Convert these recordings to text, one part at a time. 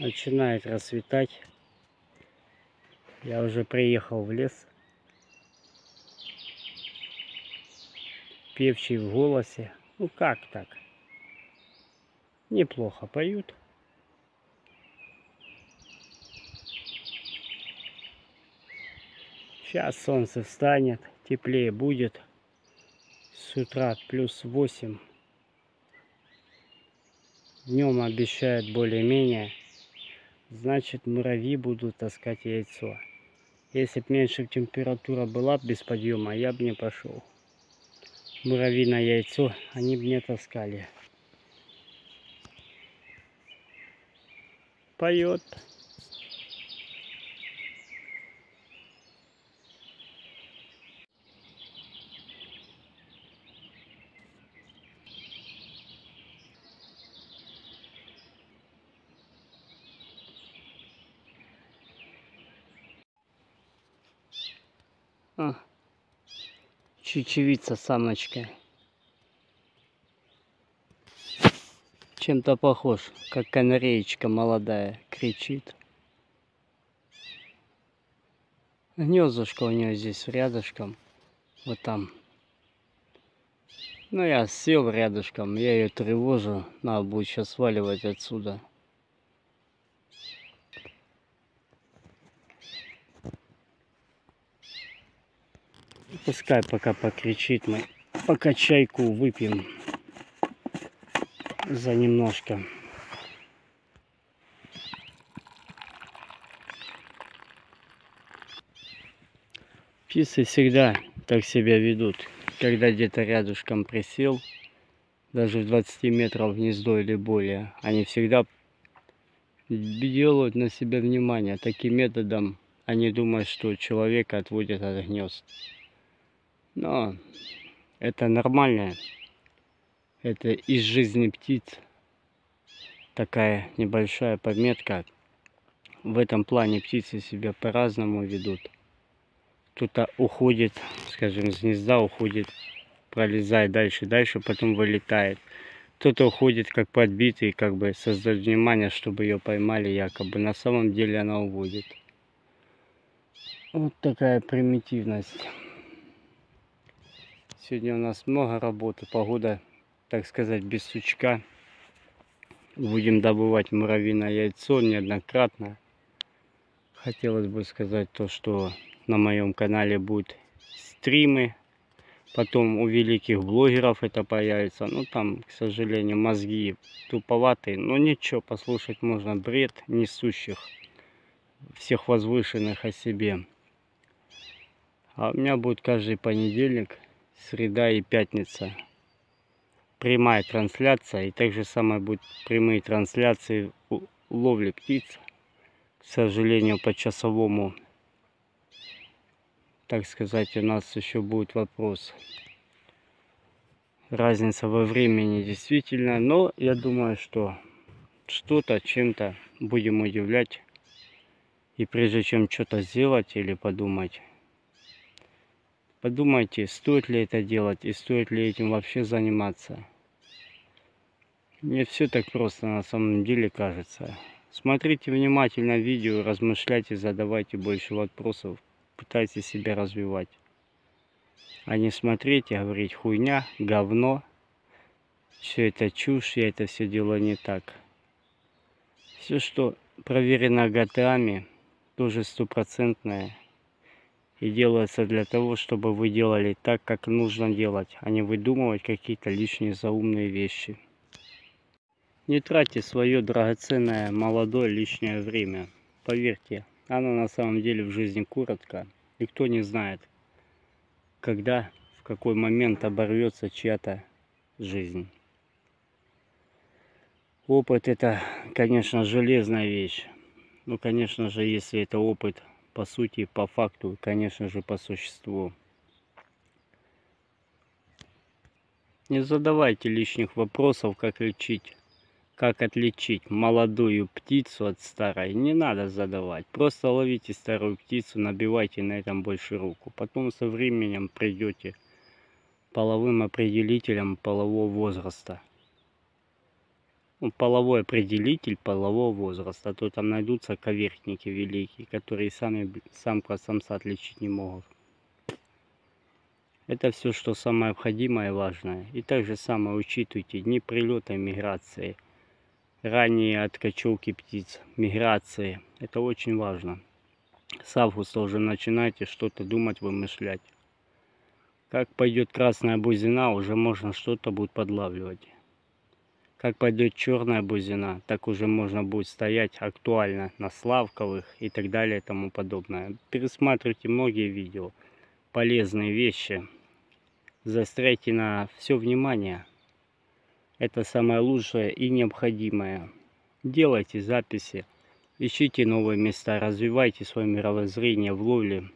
Начинает рассветать. Я уже приехал в лес. Певчий в голосе. Ну как так? Неплохо поют. Сейчас солнце встанет, теплее будет. С утра плюс 8. Днем обещают более-менее. Значит, муравьи будут таскать яйцо. Если бы меньше температура была без подъема, я бы не пошел. Муравьиное яйцо они бы не таскали. Поет. А, чечевица самочка. Чем-то похож, как канареечка молодая кричит. Гнездышко у нее здесь рядышком, вот там. Ну, я сел рядышком, я ее тревожу, надо будет сейчас сваливать отсюда. Пускай пока покричит, мы пока чайку выпьем за немножко. Птицы всегда так себя ведут, когда где-то рядышком присел, даже в 20 метров гнездо или более, они всегда делают на себя внимание. Таким методом они думают, что человека отводят от гнезд. Но это нормально. Это из жизни птиц. Такая небольшая пометка. В этом плане птицы себя по-разному ведут. Кто-то уходит, скажем, с гнезда уходит, пролезает дальше, дальше, потом вылетает. Кто-то уходит как подбитый, как бы создать внимание, чтобы ее поймали якобы. На самом деле она уводит. Вот такая примитивность. Сегодня у нас много работы, погода, так сказать, без сучка. Будем добывать муравьиное яйцо неоднократно. Хотелось бы сказать то, что на моем канале будут стримы. Потом у великих блогеров это появится. Ну, там, к сожалению, мозги туповатые. Но ничего, послушать можно бред несущих всех возвышенных о себе. А у меня будет каждый понедельник среда и пятница. Прямая трансляция. И также самое будет прямые трансляции ловли птиц. К сожалению, по часовому, так сказать, у нас еще будет вопрос. Разница во времени действительно. Но я думаю, что что-то чем-то будем удивлять. И прежде чем что-то сделать или подумать, Подумайте, стоит ли это делать и стоит ли этим вообще заниматься. Не все так просто на самом деле кажется. Смотрите внимательно видео, размышляйте, задавайте больше вопросов, пытайтесь себя развивать. А не смотреть и говорить хуйня, говно, все это чушь, я это все делаю не так. Все, что проверено годами, тоже стопроцентное и делается для того, чтобы вы делали так, как нужно делать, а не выдумывать какие-то лишние заумные вещи. Не тратьте свое драгоценное молодое лишнее время. Поверьте, оно на самом деле в жизни коротко. Никто не знает, когда, в какой момент оборвется чья-то жизнь. Опыт это, конечно, железная вещь. Ну, конечно же, если это опыт по сути, по факту, конечно же, по существу. Не задавайте лишних вопросов, как лечить, как отличить молодую птицу от старой. Не надо задавать. Просто ловите старую птицу, набивайте на этом больше руку. Потом со временем придете половым определителем полового возраста. Ну, половой определитель полового возраста. А то там найдутся коверхники великие, которые сами самка самца отличить не могут. Это все, что самое необходимое и важное. И также самое учитывайте дни прилета миграции, ранние откачевки птиц, миграции. Это очень важно. С августа уже начинайте что-то думать, вымышлять. Как пойдет красная бузина, уже можно что-то будет подлавливать. Как пойдет черная бузина, так уже можно будет стоять актуально на славковых и так далее и тому подобное. Пересматривайте многие видео, полезные вещи. Застряйте на все внимание. Это самое лучшее и необходимое. Делайте записи, ищите новые места, развивайте свое мировоззрение в ловле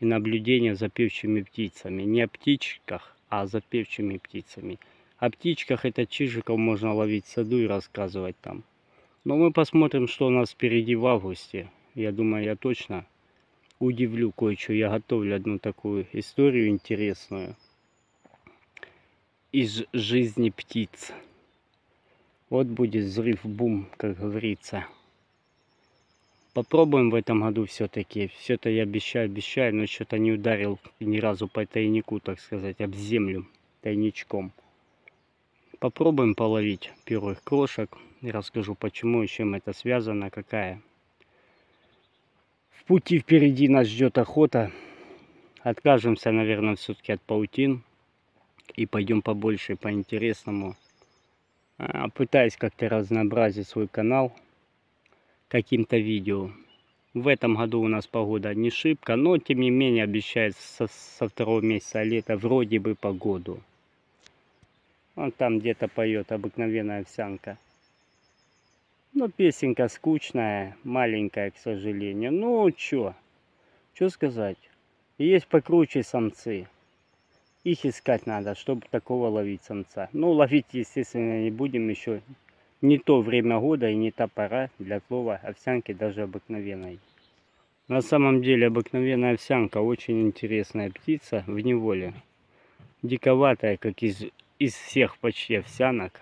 и наблюдение за певчими птицами. Не о птичках, а за певчими птицами. О птичках это чижиков можно ловить в саду и рассказывать там. Но мы посмотрим, что у нас впереди в августе. Я думаю, я точно удивлю кое-что. Я готовлю одну такую историю интересную из жизни птиц. Вот будет взрыв-бум, как говорится. Попробуем в этом году все-таки. Все-то я обещаю, обещаю, но что-то не ударил ни разу по тайнику, так сказать, об землю тайничком. Попробуем половить первых крошек. И расскажу почему и чем это связано, какая. В пути впереди нас ждет охота. Откажемся, наверное, все-таки от паутин. И пойдем побольше, по-интересному. А, пытаюсь как-то разнообразить свой канал каким-то видео. В этом году у нас погода не шибко, но тем не менее обещает со, со второго месяца лета вроде бы погоду. Он там где-то поет обыкновенная овсянка. Ну, песенка скучная, маленькая, к сожалению. Ну, чё? Чё сказать? Есть покруче самцы. Их искать надо, чтобы такого ловить самца. Ну, ловить, естественно, не будем еще не то время года и не та пора для отлова овсянки даже обыкновенной. На самом деле обыкновенная овсянка очень интересная птица в неволе. Диковатая, как из, из всех почти овсянок.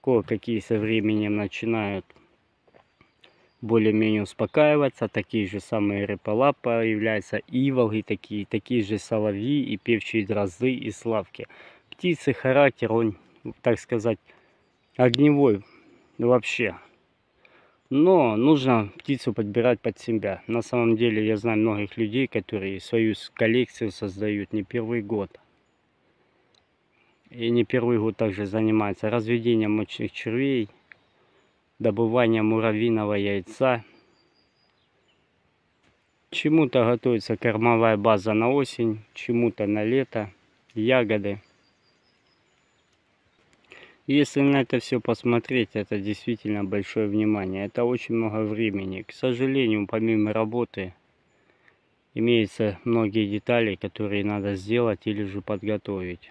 Кое-какие со временем начинают более-менее успокаиваться. Такие же самые рыпола появляются, иволги такие, такие же соловьи и певчие дрозды и славки. Птицы характер, он, так сказать, огневой вообще. Но нужно птицу подбирать под себя. На самом деле я знаю многих людей, которые свою коллекцию создают не первый год. И не первый год также занимаются разведением мочных червей, добыванием муравьиного яйца. Чему-то готовится кормовая база на осень, чему-то на лето, ягоды. Если на это все посмотреть, это действительно большое внимание. Это очень много времени. К сожалению, помимо работы, имеются многие детали, которые надо сделать или же подготовить.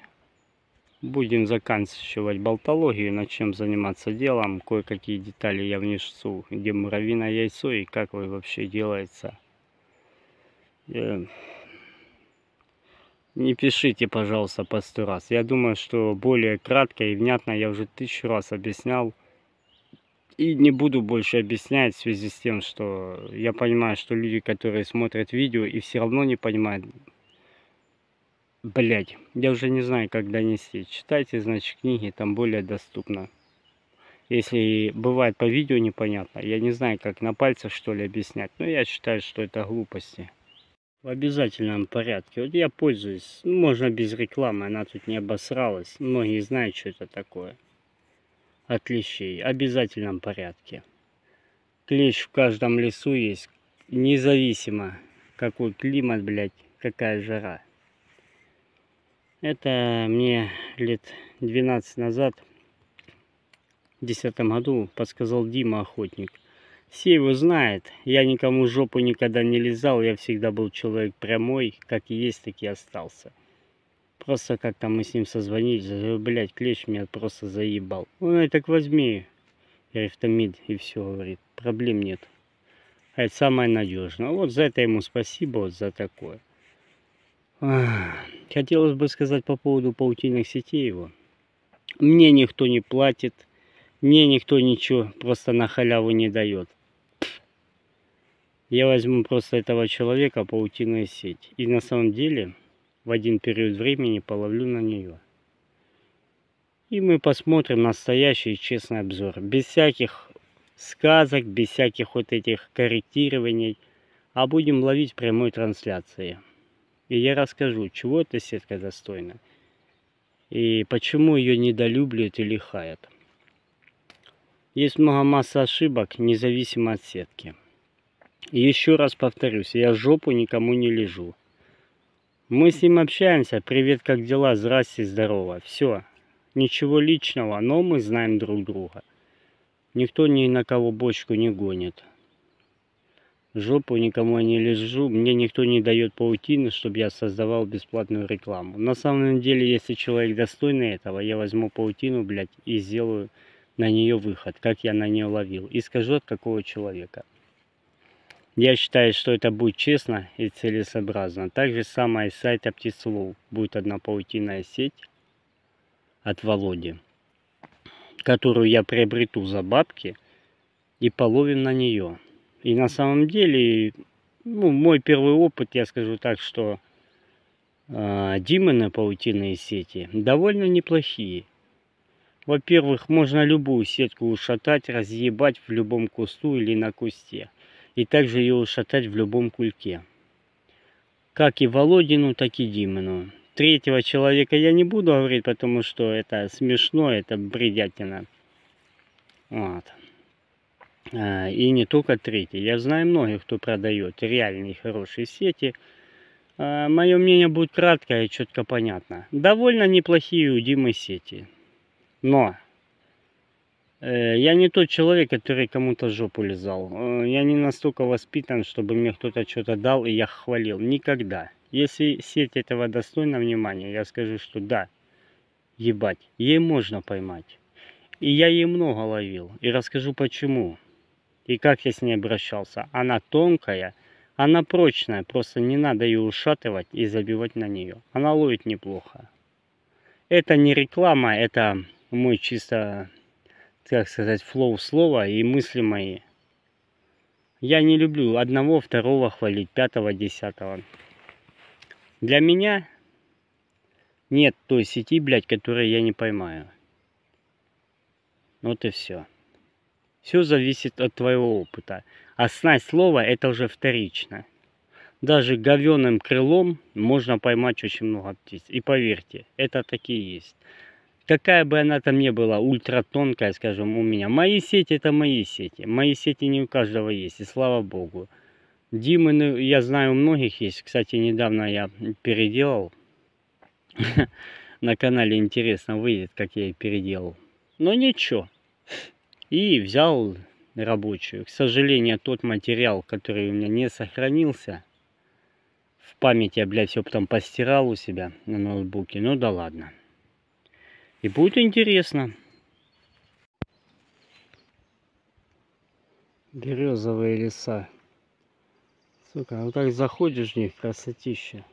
Будем заканчивать болтологию, начнем заниматься делом. Кое-какие детали я внесу, где муравьиное яйцо и как вообще делается. Э, не пишите, пожалуйста, по сто раз. Я думаю, что более кратко и внятно я уже тысячу раз объяснял. И не буду больше объяснять в связи с тем, что я понимаю, что люди, которые смотрят видео и все равно не понимают. Блять, я уже не знаю, как донести. Читайте, значит, книги, там более доступно. Если бывает по видео непонятно, я не знаю, как на пальцах что ли объяснять. Но я считаю, что это глупости в обязательном порядке. Вот я пользуюсь, ну, можно без рекламы, она тут не обосралась. Многие знают, что это такое. От клещей. В обязательном порядке. Клещ в каждом лесу есть, независимо какой климат, блядь, какая жара. Это мне лет 12 назад, в 2010 году, подсказал Дима Охотник. Все его знают. Я никому жопу никогда не лизал. Я всегда был человек прямой. Как и есть, так и остался. Просто как-то мы с ним созвонились. Блять, клещ меня просто заебал. Ой, так возьми. Рифтомид и все, говорит. Проблем нет. А это самое надежное. Вот за это ему спасибо, вот за такое. Хотелось бы сказать по поводу паутинных сетей его. Мне никто не платит. Мне никто ничего просто на халяву не дает. Я возьму просто этого человека паутиную сеть. И на самом деле в один период времени половлю на нее. И мы посмотрим настоящий честный обзор. Без всяких сказок, без всяких вот этих корректирований. А будем ловить прямой трансляции. И я расскажу, чего эта сетка достойна. И почему ее недолюбливают или хаят. Есть много массы ошибок, независимо от сетки. И еще раз повторюсь, я жопу никому не лежу. Мы с ним общаемся, привет, как дела, здрасте, здорово. Все, ничего личного, но мы знаем друг друга. Никто ни на кого бочку не гонит. Жопу никому не лежу, мне никто не дает паутины, чтобы я создавал бесплатную рекламу. На самом деле, если человек достойный этого, я возьму паутину, блядь, и сделаю на нее выход, как я на нее ловил. И скажу от какого человека. Я считаю, что это будет честно и целесообразно. Также самое сайт птицелов. Будет одна паутинная сеть от Володи, которую я приобрету за бабки и половим на нее. И на самом деле, ну, мой первый опыт, я скажу так, что э, Димы паутинные сети довольно неплохие. Во-первых, можно любую сетку ушатать, разъебать в любом кусту или на кусте. И также ее ушатать в любом кульке. Как и Володину, так и Димину. Третьего человека я не буду говорить, потому что это смешно, это бредятина. Вот. А, и не только третий. Я знаю многих, кто продает реальные хорошие сети. А, Мое мнение будет краткое и четко понятно. Довольно неплохие у Димы сети. Но я не тот человек, который кому-то жопу лизал. Э, я не настолько воспитан, чтобы мне кто-то что-то дал и я хвалил. Никогда. Если сеть этого достойна внимания, я скажу, что да, ебать, ей можно поймать. И я ей много ловил. И расскажу почему. И как я с ней обращался. Она тонкая, она прочная, просто не надо ее ушатывать и забивать на нее. Она ловит неплохо. Это не реклама, это мой чисто, так сказать, флоу слова и мысли мои. Я не люблю одного, второго хвалить, пятого, десятого. Для меня нет той сети, блядь, которую я не поймаю. Вот и все. Все зависит от твоего опыта. А снасть слова это уже вторично. Даже говеным крылом можно поймать очень много птиц. И поверьте, это такие есть какая бы она там ни была, ультра тонкая, скажем, у меня. Мои сети это мои сети. Мои сети не у каждого есть, и слава богу. Димы, ну, я знаю, у многих есть. Кстати, недавно я переделал. На канале интересно выйдет, как я и переделал. Но ничего. И взял рабочую. К сожалению, тот материал, который у меня не сохранился, в памяти я, блядь, все потом постирал у себя на ноутбуке. Ну да ладно. И будет интересно. Березовые леса. Сука, вот так заходишь в них, красотища.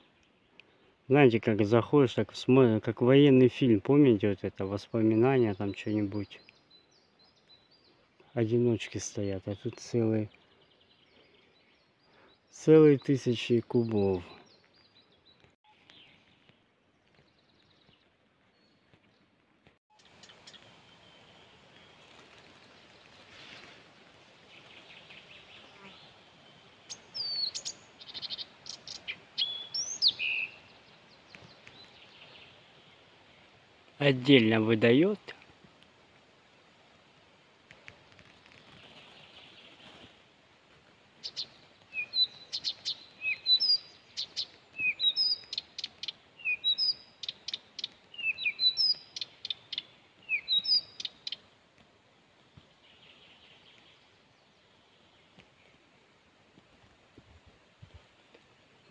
Знаете, как заходишь, так смотришь, как военный фильм, помните вот это, воспоминания, там что-нибудь. Одиночки стоят, а тут целые, целые тысячи кубов. отдельно выдает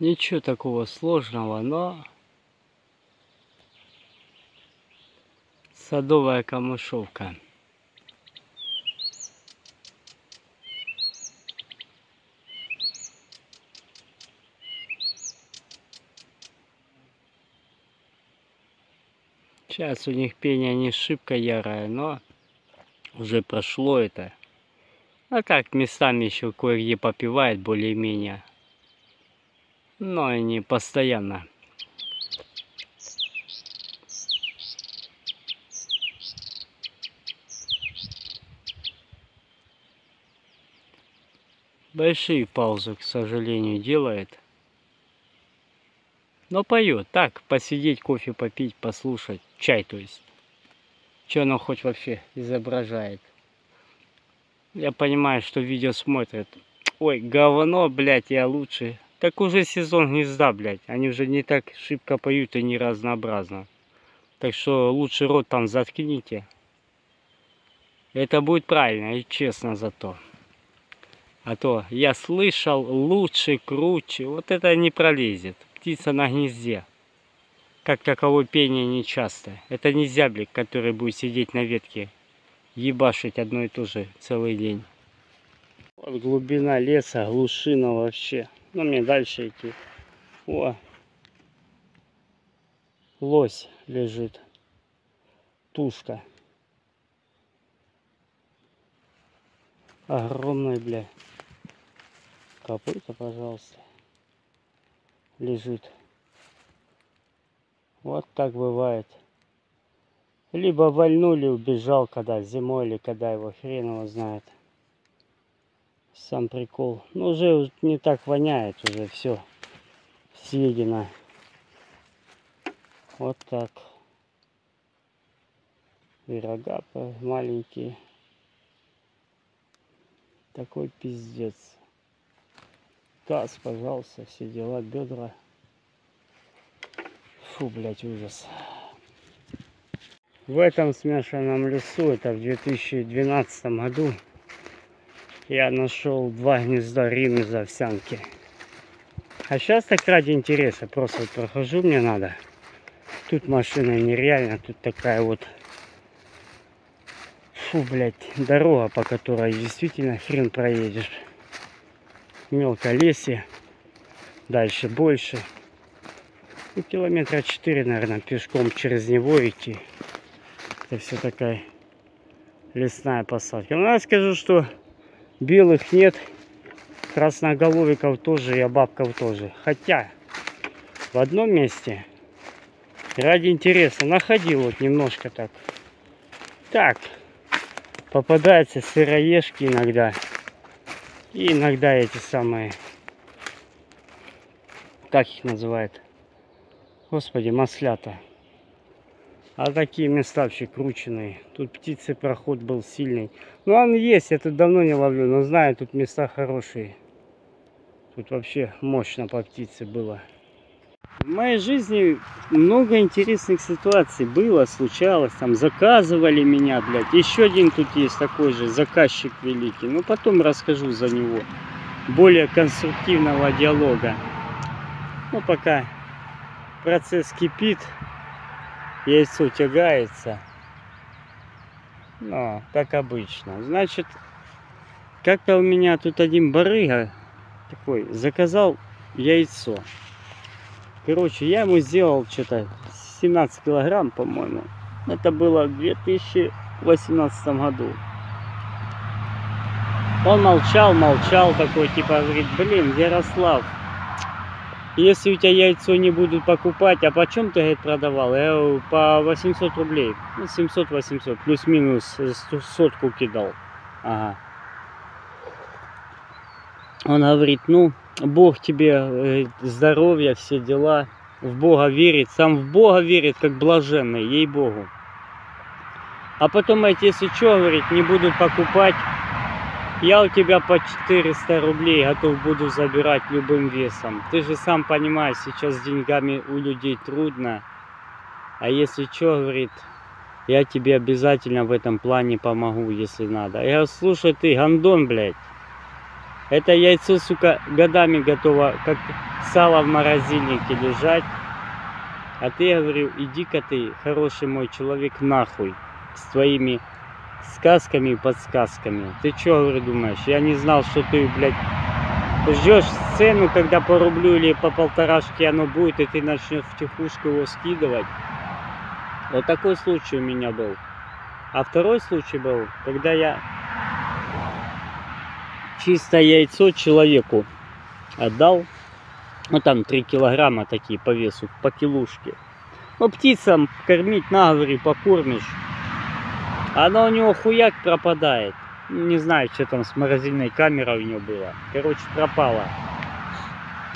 Ничего такого сложного, но садовая камышовка. Сейчас у них пение не шибко ярое, но уже прошло это. А так местами еще кое-где попивает более-менее. Но и не постоянно. Большие паузы, к сожалению, делает. Но поет. Так, посидеть, кофе попить, послушать. Чай, то есть. Что оно хоть вообще изображает. Я понимаю, что видео смотрят. Ой, говно, блядь, я лучше. Так уже сезон гнезда, блядь. Они уже не так шибко поют и не разнообразно. Так что лучше рот там заткните. Это будет правильно и честно зато. А то я слышал лучше, круче. Вот это не пролезет. Птица на гнезде. Как таковое пение нечасто. Это не зяблик, который будет сидеть на ветке ебашить одно и то же целый день. Вот глубина леса, глушина вообще. Ну, мне дальше идти. О, лось лежит. Тушка. Огромный, бля. Копыта, пожалуйста. Лежит. Вот так бывает. Либо вальнули, убежал, когда зимой, или когда его хрен его знает. Сам прикол. Ну, уже не так воняет, уже все съедено. Вот так. И рога маленькие. Такой пиздец. Газ, пожалуйста, все дела, бедра. Фу, блядь, ужас в этом смешанном лесу, это в 2012 году, я нашел два гнезда римы овсянки. А сейчас так ради интереса, просто вот прохожу, мне надо. Тут машина нереально, тут такая вот, фу, блядь, дорога, по которой действительно хрен проедешь. Мелколесье, дальше больше. Ну, километра 4, наверное, пешком через него идти. Это все такая лесная посадка. Но я скажу, что белых нет, красноголовиков тоже и бабков тоже. Хотя в одном месте ради интереса находил вот немножко так. Так, попадаются сыроежки иногда. И иногда эти самые, как их называют, господи, маслята. А такие места вообще крученные. Тут птицы проход был сильный. Ну он есть, я тут давно не ловлю, но знаю, тут места хорошие. Тут вообще мощно по птице было. В моей жизни много интересных ситуаций было, случалось. Там заказывали меня, блядь. Еще один тут есть такой же заказчик великий. Но потом расскажу за него. Более конструктивного диалога. Ну пока процесс кипит яйцо тягается. Но, как обычно. Значит, как-то у меня тут один барыга такой заказал яйцо. Короче, я ему сделал что-то 17 килограмм, по-моему. Это было в 2018 году. Он молчал, молчал такой, типа, говорит, блин, Ярослав, если у тебя яйцо не будут покупать, а почем ты говорит, продавал? Я по 800 рублей. 700-800, ну, плюс-минус сотку кидал. Ага. Он говорит, ну, Бог тебе э, здоровья, все дела. В Бога верит. Сам в Бога верит, как блаженный, ей-богу. А потом, говорит, если что, говорит, не будут покупать, я у тебя по 400 рублей готов буду забирать любым весом. Ты же сам понимаешь, сейчас с деньгами у людей трудно. А если что, говорит, я тебе обязательно в этом плане помогу, если надо. Я говорю, слушай ты, гандон, блядь. Это яйцо, сука, годами готово, как сало в морозильнике лежать. А ты, я говорю, иди-ка ты, хороший мой человек, нахуй. С твоими сказками и подсказками. Ты что, говорю, думаешь? Я не знал, что ты, блядь, ждешь сцену, когда по рублю или по полторашке оно будет, и ты начнешь в тихушку его скидывать. Вот такой случай у меня был. А второй случай был, когда я чистое яйцо человеку отдал. Ну там 3 килограмма такие по весу, по килушке. Ну птицам кормить на, говори, покормишь. Она у него хуяк пропадает. Не знаю, что там с морозильной камерой у него было. Короче, пропала.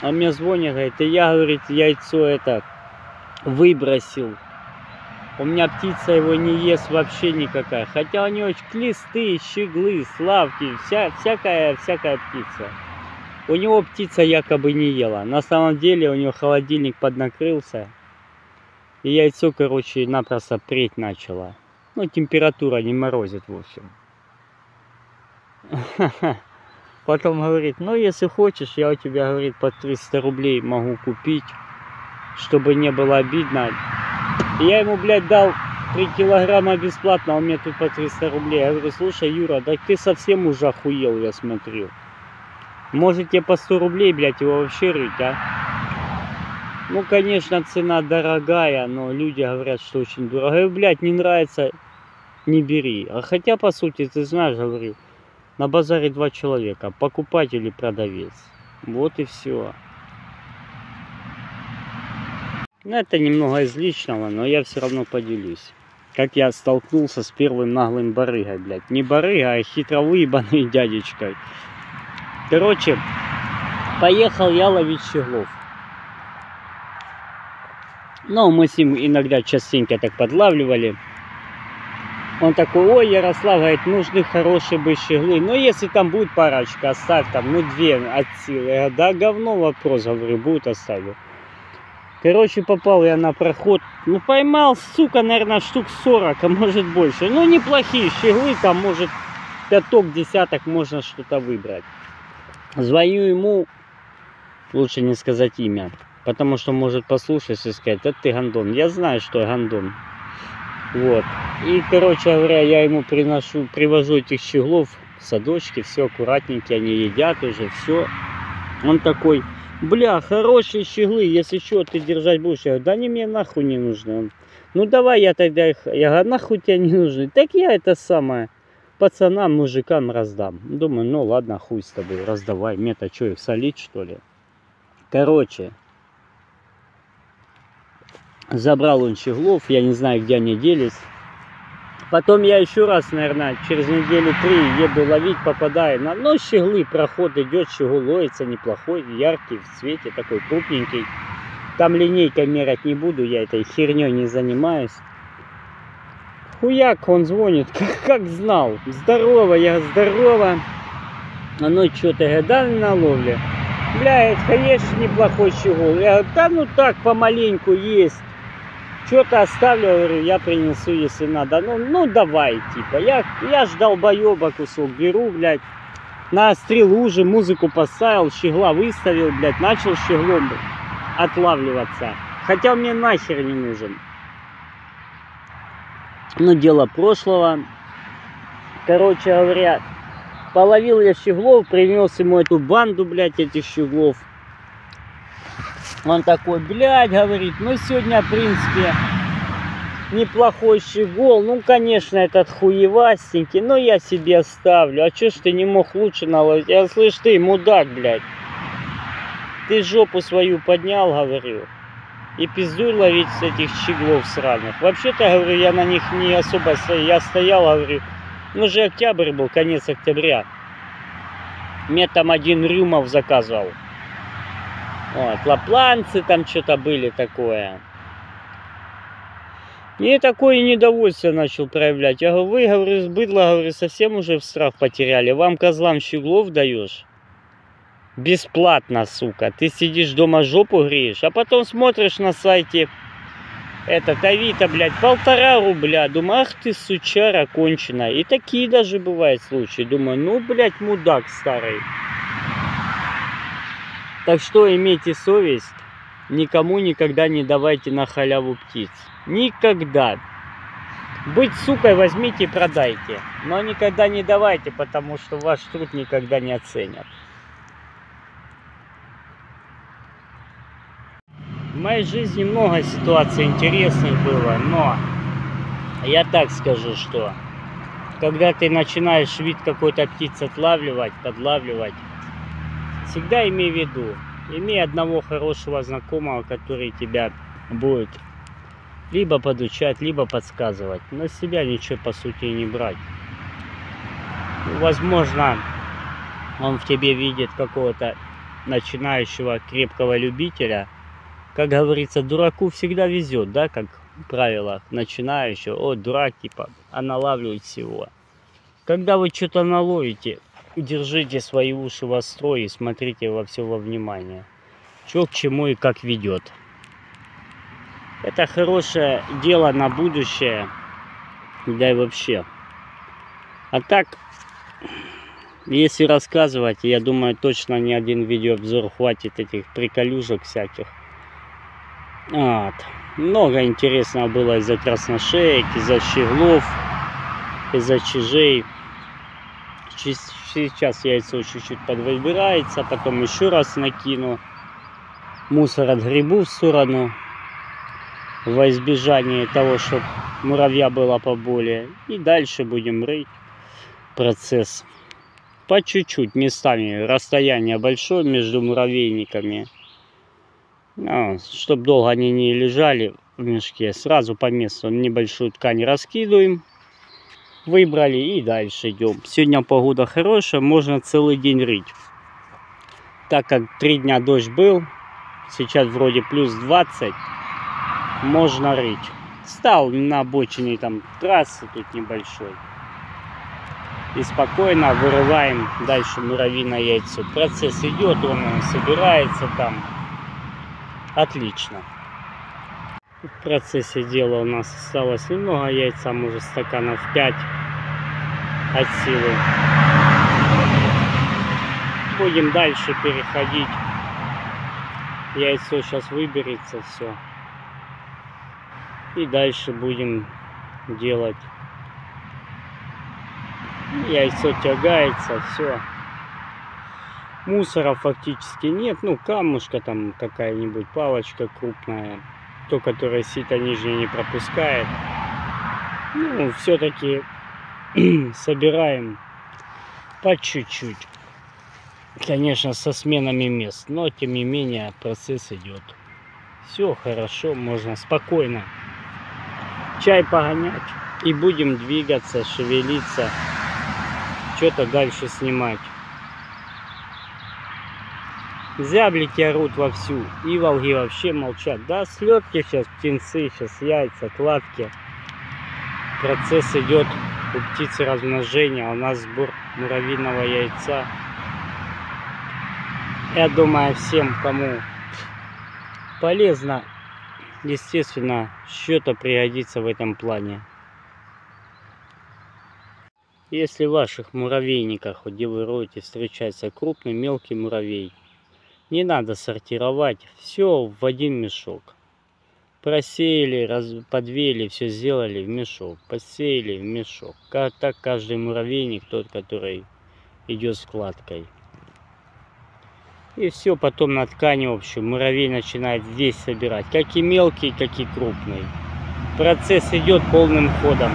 А мне звонит, говорит, и я, говорит, яйцо это выбросил. У меня птица его не ест вообще никакая. Хотя у него клисты, щеглы, славки, вся, всякая, всякая птица. У него птица якобы не ела. На самом деле у него холодильник поднакрылся. И яйцо, короче, напросто преть начало. Ну, температура не морозит, в общем. Потом говорит, ну, если хочешь, я у тебя, говорит, по 300 рублей могу купить, чтобы не было обидно. Я ему, блядь, дал 3 килограмма бесплатно, а он мне тут по 300 рублей. Я говорю, слушай, Юра, да ты совсем уже охуел, я смотрю. Может тебе по 100 рублей, блядь, его вообще рыть, а? Ну, конечно, цена дорогая, но люди говорят, что очень дорого. Блядь, не нравится, не бери. А хотя, по сути, ты знаешь, говорю, на базаре два человека, покупатель и продавец. Вот и все. Ну, это немного из личного, но я все равно поделюсь. Как я столкнулся с первым наглым барыгой, блядь. Не барыга, а хитро выебанный дядечкой. Короче, поехал я ловить щеглов. Ну, мы с ним иногда частенько так подлавливали. Он такой, ой, Ярослав, говорит, нужны хорошие бы щеглы. Но если там будет парочка, оставь там, ну, две от силы. Я говорю, да, говно вопрос, говорю, будет оставлю. Короче, попал я на проход. Ну, поймал, сука, наверное, штук 40, а может больше. Ну, неплохие щеглы, там, может, пяток, десяток можно что-то выбрать. Звоню ему, лучше не сказать имя, потому что может послушать и сказать, это ты гандон. Я знаю, что я гандон. Вот. И, короче говоря, я ему приношу, привожу этих щеглов в садочки, все аккуратненькие, они едят уже, все. Он такой, бля, хорошие щеглы, если что, ты держать будешь. Я говорю, да они мне нахуй не нужны. Он, ну давай я тогда их, я говорю, нахуй тебе не нужны. Так я это самое, пацанам, мужикам раздам. Думаю, ну ладно, хуй с тобой, раздавай. Мне-то что, их солить что ли? Короче, забрал он щеглов, я не знаю, где они делись. Потом я еще раз, наверное, через неделю три еду ловить, попадаю на... Ну, щеглы, проход идет, щегол ловится неплохой, яркий, в цвете, такой крупненький. Там линейкой мерять не буду, я этой херней не занимаюсь. Хуяк, он звонит, как, как знал. Здорово, я здорово. А ну что ты, гадал на ловле? Бля, конечно, неплохой щегол. Я говорю, да ну так, помаленьку есть. Что-то оставлю, говорю, я принесу, если надо. Ну, ну давай, типа. Я, я ждал боеба кусок, беру, блядь. Наострил уже, музыку поставил, щегла выставил, блядь. Начал щеглом отлавливаться. Хотя мне нахер не нужен. Ну, дело прошлого. Короче говоря, половил я щеглов, принес ему эту банду, блядь, этих щеглов. Он такой, блядь, говорит, ну сегодня, в принципе, неплохой щегол. Ну, конечно, этот хуевастенький, но я себе оставлю. А чё ж ты не мог лучше наловить? Я слышь, ты, мудак, блядь. Ты жопу свою поднял, говорю. И пиздуй ловить с этих щеглов сраных. Вообще-то, говорю, я на них не особо стоял. Я стоял, говорю, ну же октябрь был, конец октября. Мне там один Рюмов заказывал. Вот, лапланцы там что-то были такое. И такое недовольство начал проявлять. Я говорю, вы, говорю, с быдла, говорю, совсем уже в страх потеряли. Вам, козлам, щеглов даешь? Бесплатно, сука. Ты сидишь дома, жопу греешь, а потом смотришь на сайте этот Авито, блядь, полтора рубля. Думаю, ах ты, сучара конченая. И такие даже бывают случаи. Думаю, ну, блядь, мудак старый. Так что имейте совесть, никому никогда не давайте на халяву птиц. Никогда. Быть сукой возьмите и продайте. Но никогда не давайте, потому что ваш труд никогда не оценят. В моей жизни много ситуаций интересных было, но я так скажу, что когда ты начинаешь вид какой-то птицы отлавливать, подлавливать, всегда имей в виду, имей одного хорошего знакомого, который тебя будет либо подучать, либо подсказывать. На себя ничего по сути не брать. Возможно, он в тебе видит какого-то начинающего крепкого любителя. Как говорится, дураку всегда везет, да, как правило, начинающего. О, дурак, типа, а налавливает всего. Когда вы что-то наловите, держите свои уши востро и смотрите во все во внимание. Что к чему и как ведет. Это хорошее дело на будущее, да и вообще. А так, если рассказывать, я думаю, точно ни один видеообзор хватит этих приколюжек всяких. Вот. Много интересного было из-за красношеек, из-за щеглов, из-за чижей. Сейчас яйцо чуть-чуть подвыбирается, потом еще раз накину. Мусор отгребу в сторону во избежание того, чтобы муравья было поболее. И дальше будем рыть процесс. По чуть-чуть местами расстояние большое между муравейниками. Ну, чтобы долго они не лежали в мешке, сразу по месту небольшую ткань раскидываем. Выбрали и дальше идем. Сегодня погода хорошая, можно целый день рыть. Так как три дня дождь был, сейчас вроде плюс 20, можно рыть. Стал на обочине там трассы тут небольшой. И спокойно вырываем дальше муравьиное яйцо. Процесс идет, он собирается там. Отлично. В процессе дела у нас осталось немного яйца, может стаканов 5 от силы. Будем дальше переходить. Яйцо сейчас выберется все. И дальше будем делать. Яйцо тягается, все. Мусора фактически нет. Ну, камушка там какая-нибудь, палочка крупная. То, которое сито нижнее не пропускает. Ну, все-таки собираем по чуть-чуть. Конечно, со сменами мест, но тем не менее процесс идет. Все хорошо, можно спокойно чай погонять. И будем двигаться, шевелиться, что-то дальше снимать. Зяблики орут вовсю, и волги вообще молчат. Да, слетки сейчас, птенцы, сейчас яйца, кладки. Процесс идет у птицы размножения, у нас сбор муравьиного яйца. Я думаю, всем, кому полезно естественно, что-то пригодится в этом плане. Если в ваших муравейниках, где вы роете, встречается крупный, мелкий муравей, не надо сортировать, все в один мешок. Просеяли, раз, подвели, все сделали в мешок, посеяли в мешок. Так каждый муравейник, тот, который идет складкой. И все потом на ткани, в общем, муравей начинает здесь собирать. Как и мелкий, как и крупный. Процесс идет полным ходом.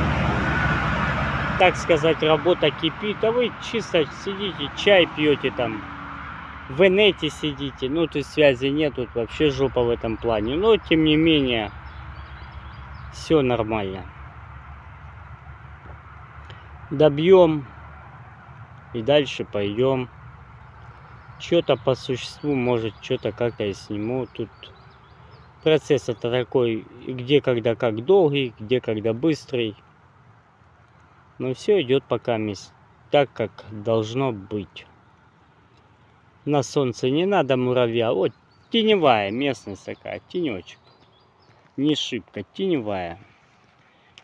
Так сказать, работа кипит, а вы чисто сидите, чай пьете там, в инете сидите. Ну, то есть связи нет, тут вообще жопа в этом плане. Но, тем не менее, все нормально. Добьем и дальше пойдем что-то по существу, может, что-то как-то и сниму. Тут процесс это такой, где когда как долгий, где когда быстрый. Но все идет пока так, как должно быть. На солнце не надо муравья. Вот теневая местность такая, тенечек. Не шибко, теневая.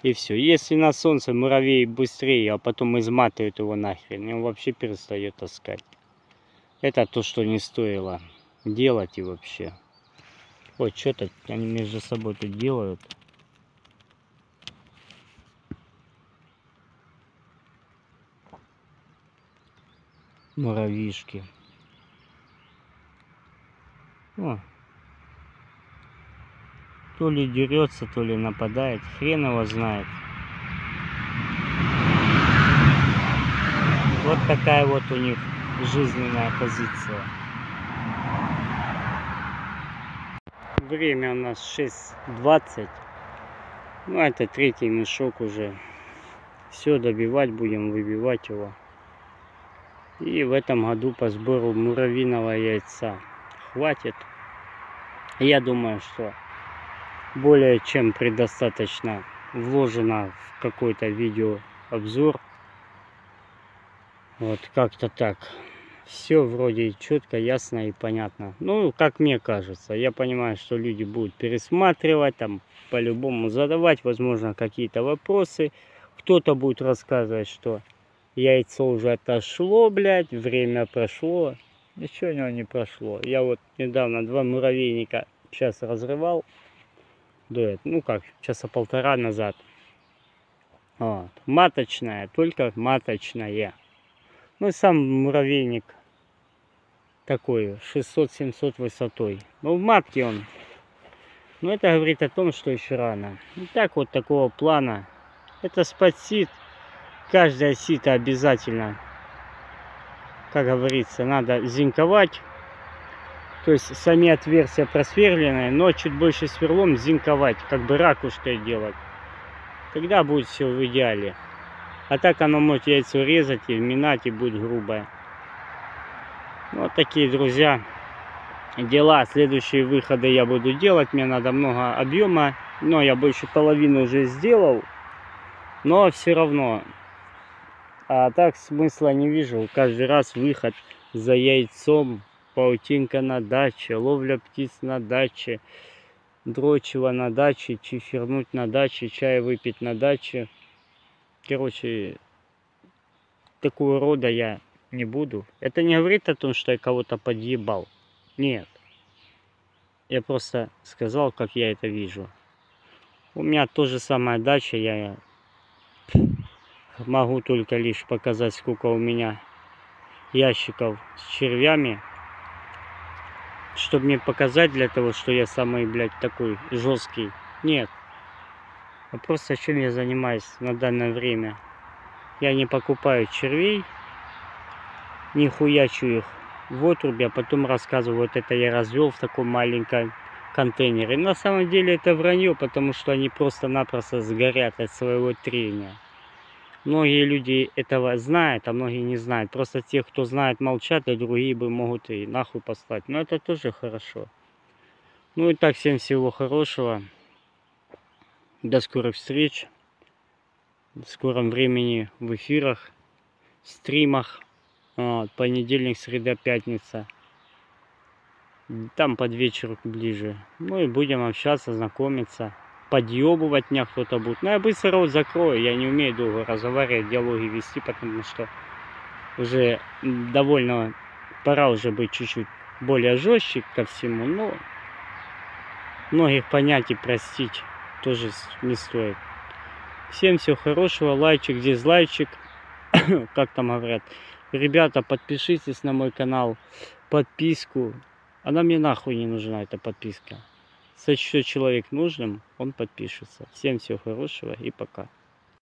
И все. Если на солнце муравей быстрее, а потом изматывает его нахрен, он вообще перестает таскать. Это то, что не стоило делать и вообще. Ой, что-то они между собой тут делают. Муравьишки. О. То ли дерется, то ли нападает. Хрен его знает. Вот такая вот у них жизненная позиция. Время у нас 6.20. Ну, это третий мешок уже. Все добивать будем, выбивать его. И в этом году по сбору муравьиного яйца хватит. Я думаю, что более чем предостаточно вложено в какой-то видеообзор. Вот как-то так. Все вроде четко, ясно и понятно. Ну, как мне кажется. Я понимаю, что люди будут пересматривать, там по-любому задавать, возможно, какие-то вопросы. Кто-то будет рассказывать, что яйцо уже отошло, блядь, время прошло. Ничего оно не прошло. Я вот недавно два муравейника сейчас разрывал. Этого, ну как, часа полтора назад. Вот. Маточная, только маточная. Ну и сам муравейник такой, 600-700 высотой. Ну в матке он. Но это говорит о том, что еще рано. И так вот такого плана. Это спасит каждое сито обязательно, как говорится, надо зинковать. То есть сами отверстия просверленные, но чуть больше сверлом зинковать, как бы ракушкой делать. Тогда будет все в идеале. А так оно может яйцо резать и вминать, и будет грубое. Вот такие, друзья, дела. Следующие выходы я буду делать. Мне надо много объема. Но я больше половины уже сделал. Но все равно а так смысла не вижу. Каждый раз выход за яйцом, паутинка на даче, ловля птиц на даче, дрочево на даче, чифернуть на даче, чай выпить на даче. Короче, такого рода я не буду. Это не говорит о том, что я кого-то подъебал. Нет. Я просто сказал, как я это вижу. У меня тоже самая дача, я могу только лишь показать, сколько у меня ящиков с червями. Чтобы мне показать для того, что я самый, блядь, такой жесткий. Нет. А просто чем я занимаюсь на данное время. Я не покупаю червей, не хуячу их в отрубе, а потом рассказываю, вот это я развел в таком маленьком контейнере. На самом деле это вранье, потому что они просто-напросто сгорят от своего трения. Многие люди этого знают, а многие не знают. Просто те, кто знает, молчат, а другие бы могут и нахуй послать. Но это тоже хорошо. Ну и так, всем всего хорошего. До скорых встреч. В скором времени в эфирах, стримах. Вот, понедельник, среда, пятница. Там под вечер ближе. Ну и будем общаться, знакомиться подъебывать меня кто-то будет. Но я быстро рот закрою, я не умею долго разговаривать, диалоги вести, потому что уже довольно пора уже быть чуть-чуть более жестче ко всему, но многих понять и простить тоже не стоит. Всем всего хорошего, лайчик, дизлайчик, как там говорят. Ребята, подпишитесь на мой канал, подписку. Она мне нахуй не нужна, эта подписка сочтет человек нужным, он подпишется. Всем всего хорошего и пока.